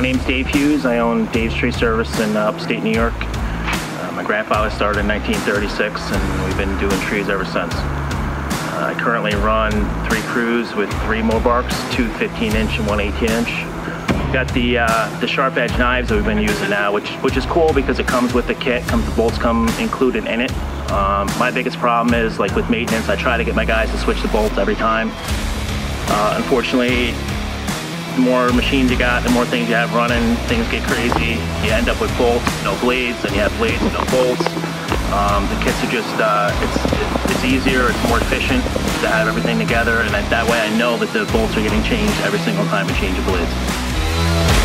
name's Dave Hughes. I own Dave's Tree Service in uh, upstate New York. Uh, my grandfather started in 1936, and we've been doing trees ever since. Uh, I currently run three crews with three Morbarks, two 15-inch and one 18-inch. Got the uh, the SharpEdge knives that we've been using now, which which is cool because it comes with the kit. Comes the bolts come included in it. Um, my biggest problem is like with maintenance, I try to get my guys to switch the bolts every time. Uh, unfortunately, the more machines you got, the more things you have running, things get crazy. You end up with bolts, no blades, and you have blades, no bolts. Um, the kits are just, uh, it's, it's easier, it's more efficient to have everything together, and that way I know that the bolts are getting changed every single time I change the blades.